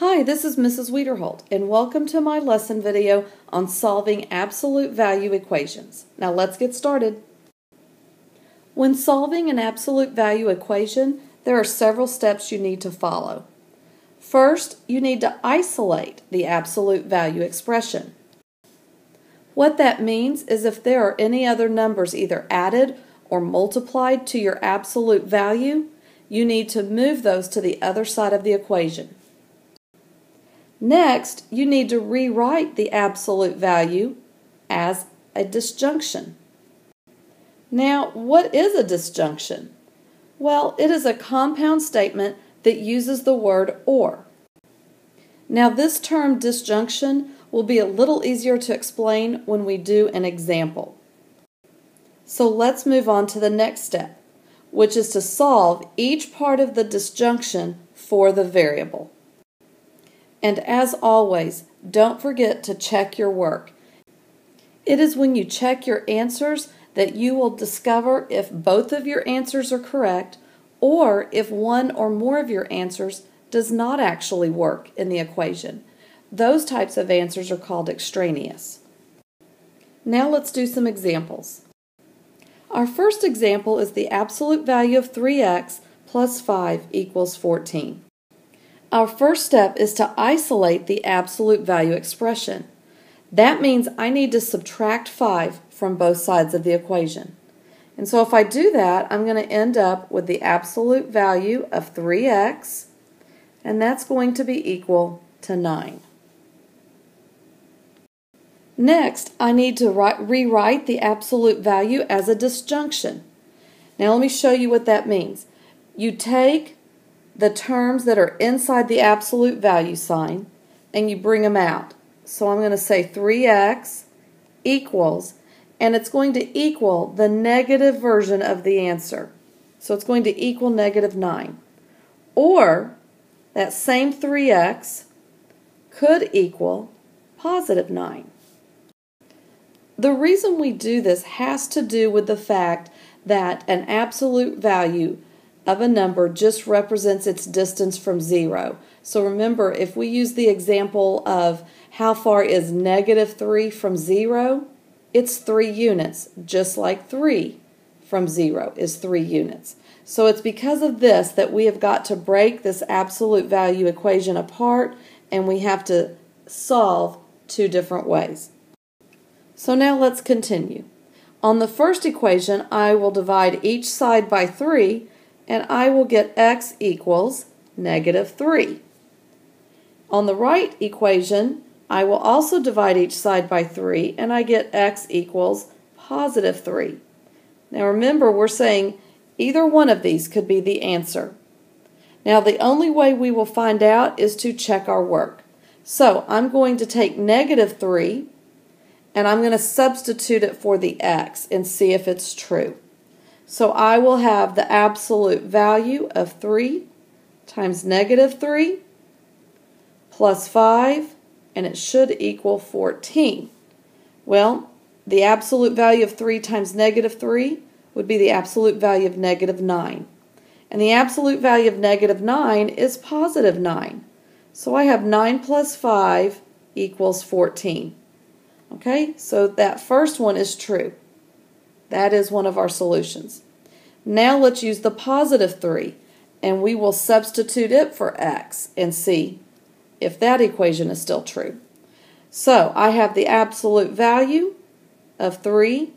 Hi, this is Mrs. Wiederhold, and welcome to my lesson video on solving absolute value equations. Now let's get started. When solving an absolute value equation, there are several steps you need to follow. First, you need to isolate the absolute value expression. What that means is if there are any other numbers either added or multiplied to your absolute value, you need to move those to the other side of the equation. Next, you need to rewrite the absolute value as a disjunction. Now, what is a disjunction? Well, it is a compound statement that uses the word or. Now, this term disjunction will be a little easier to explain when we do an example. So let's move on to the next step, which is to solve each part of the disjunction for the variable. And as always, don't forget to check your work. It is when you check your answers that you will discover if both of your answers are correct or if one or more of your answers does not actually work in the equation. Those types of answers are called extraneous. Now let's do some examples. Our first example is the absolute value of 3x plus 5 equals 14. Our first step is to isolate the absolute value expression. That means I need to subtract 5 from both sides of the equation. And so if I do that, I'm going to end up with the absolute value of 3x, and that's going to be equal to 9. Next, I need to write, rewrite the absolute value as a disjunction. Now let me show you what that means. You take the terms that are inside the absolute value sign and you bring them out. So I'm going to say 3x equals, and it's going to equal the negative version of the answer. So it's going to equal negative 9. Or that same 3x could equal positive 9. The reason we do this has to do with the fact that an absolute value of a number just represents its distance from zero. So remember, if we use the example of how far is negative 3 from zero, it's 3 units, just like 3 from zero is 3 units. So it's because of this that we have got to break this absolute value equation apart and we have to solve two different ways. So now let's continue. On the first equation, I will divide each side by 3 and I will get x equals negative 3. On the right equation, I will also divide each side by 3, and I get x equals positive 3. Now remember, we're saying either one of these could be the answer. Now the only way we will find out is to check our work. So I'm going to take negative 3, and I'm going to substitute it for the x and see if it's true. So I will have the absolute value of 3 times negative 3 plus 5, and it should equal 14. Well, the absolute value of 3 times negative 3 would be the absolute value of negative 9. And the absolute value of negative 9 is positive 9. So I have 9 plus 5 equals 14. Okay, so that first one is true. That is one of our solutions. Now let's use the positive 3, and we will substitute it for x and see if that equation is still true. So I have the absolute value of 3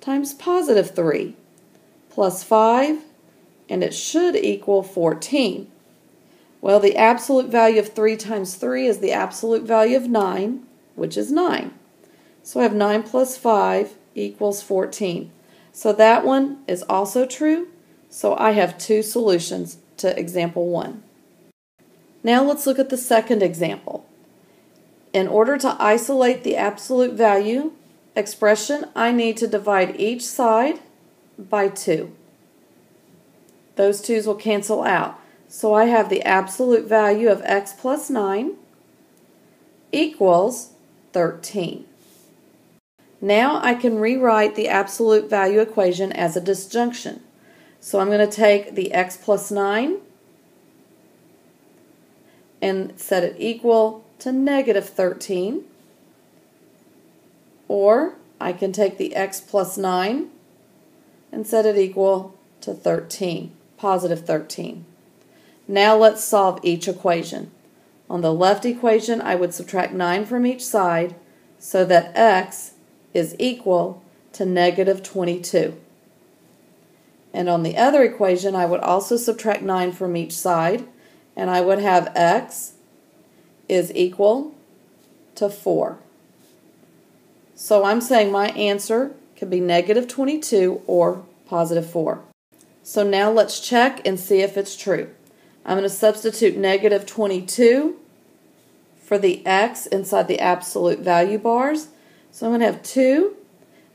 times positive 3 plus 5, and it should equal 14. Well, the absolute value of 3 times 3 is the absolute value of 9, which is 9. So I have 9 plus 5 equals 14. So that one is also true. So I have two solutions to example one. Now let's look at the second example. In order to isolate the absolute value expression, I need to divide each side by 2. Those 2's will cancel out. So I have the absolute value of x plus 9 equals 13. Now I can rewrite the absolute value equation as a disjunction. So I'm going to take the x plus 9 and set it equal to negative 13. Or I can take the x plus 9 and set it equal to 13, positive 13. Now let's solve each equation. On the left equation, I would subtract 9 from each side so that x is equal to negative 22. And on the other equation, I would also subtract 9 from each side, and I would have x is equal to 4. So I'm saying my answer could be negative 22 or positive 4. So now let's check and see if it's true. I'm going to substitute negative 22 for the x inside the absolute value bars. So I'm going to have 2.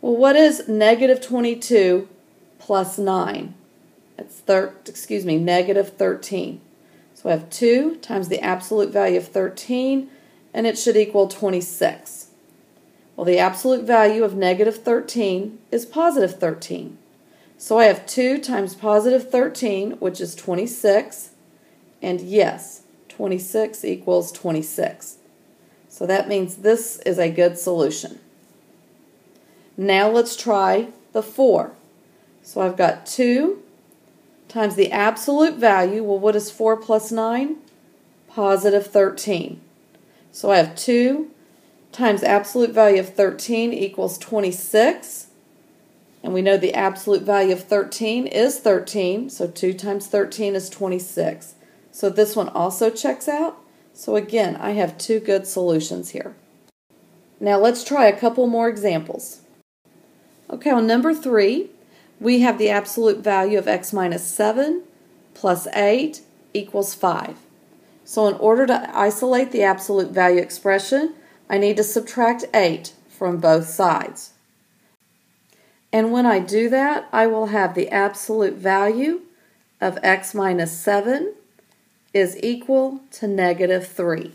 Well, what is negative 22 plus 9? That's thir excuse me, negative 13. So I have 2 times the absolute value of 13, and it should equal 26. Well, the absolute value of negative 13 is positive 13. So I have 2 times positive 13, which is 26. And yes, 26 equals 26. So that means this is a good solution. Now let's try the 4. So I've got 2 times the absolute value. Well, what is 4 plus 9? Positive 13. So I have 2 times absolute value of 13 equals 26. And we know the absolute value of 13 is 13, so 2 times 13 is 26. So this one also checks out. So again, I have two good solutions here. Now let's try a couple more examples. Okay, on number 3, we have the absolute value of x minus 7 plus 8 equals 5. So in order to isolate the absolute value expression, I need to subtract 8 from both sides. And when I do that, I will have the absolute value of x minus 7 is equal to negative 3.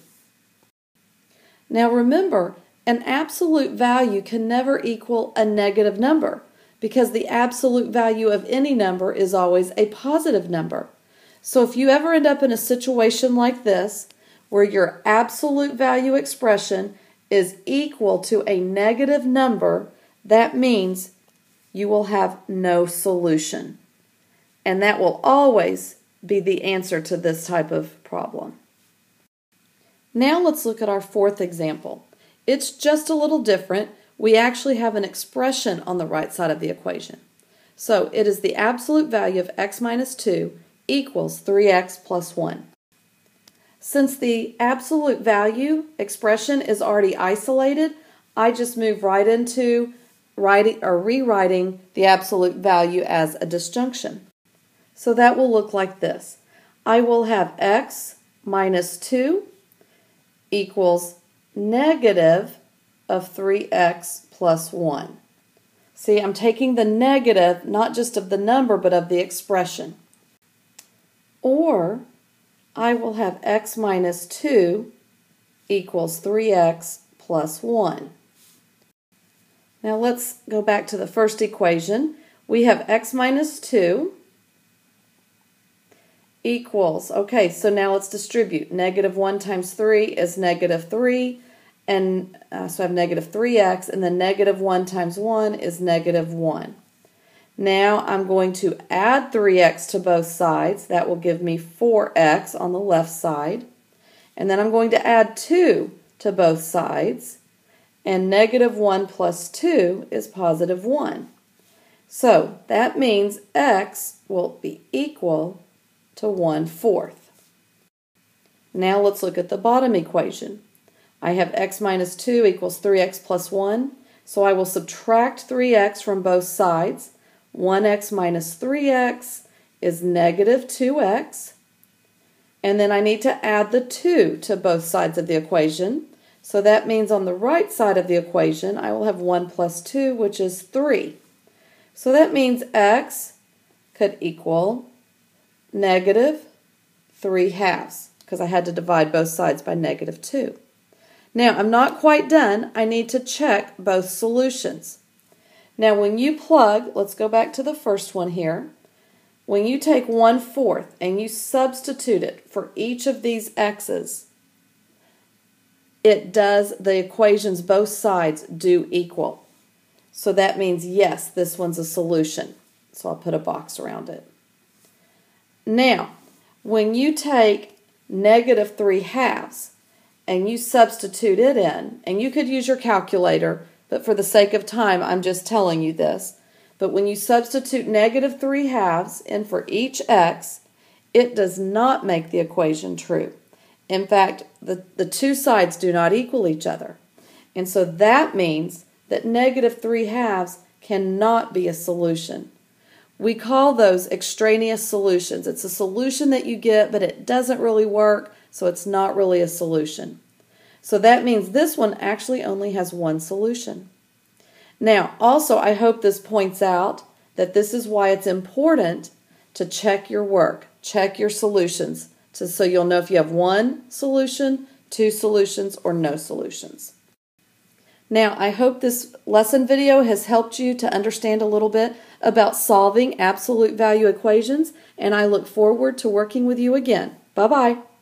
Now remember, an absolute value can never equal a negative number because the absolute value of any number is always a positive number. So if you ever end up in a situation like this, where your absolute value expression is equal to a negative number, that means you will have no solution. And that will always be the answer to this type of problem. Now let's look at our fourth example. It's just a little different. We actually have an expression on the right side of the equation. So it is the absolute value of x minus 2 equals 3x plus 1. Since the absolute value expression is already isolated, I just move right into writing or rewriting the absolute value as a disjunction. So that will look like this. I will have x minus 2 equals negative of 3x plus 1. See, I'm taking the negative, not just of the number, but of the expression. Or I will have x minus 2 equals 3x plus 1. Now let's go back to the first equation. We have x minus 2 equals, okay, so now let's distribute. Negative 1 times 3 is negative 3, and uh, so I have negative 3x, and then negative 1 times 1 is negative 1. Now I'm going to add 3x to both sides. That will give me 4x on the left side. And then I'm going to add 2 to both sides and negative 1 plus 2 is positive 1. So that means x will be equal to 1 fourth. Now let's look at the bottom equation. I have x minus 2 equals 3x plus 1, so I will subtract 3x from both sides. 1x minus 3x is negative 2x. And then I need to add the 2 to both sides of the equation. So that means on the right side of the equation, I will have 1 plus 2, which is 3. So that means x could equal negative 3 halves, because I had to divide both sides by negative 2. Now, I'm not quite done. I need to check both solutions. Now, when you plug, let's go back to the first one here. when you take one fourth and you substitute it for each of these x's, it does the equations both sides do equal. So that means yes, this one's a solution. So I'll put a box around it. Now, when you take negative 3 halves and you substitute it in, and you could use your calculator, but for the sake of time, I'm just telling you this. But when you substitute negative 3 halves in for each x, it does not make the equation true. In fact, the, the two sides do not equal each other. And so that means that negative 3 halves cannot be a solution. We call those extraneous solutions. It's a solution that you get, but it doesn't really work, so it's not really a solution. So that means this one actually only has one solution. Now, also, I hope this points out that this is why it's important to check your work, check your solutions, to, so you'll know if you have one solution, two solutions, or no solutions. Now, I hope this lesson video has helped you to understand a little bit about solving absolute value equations, and I look forward to working with you again. Bye bye.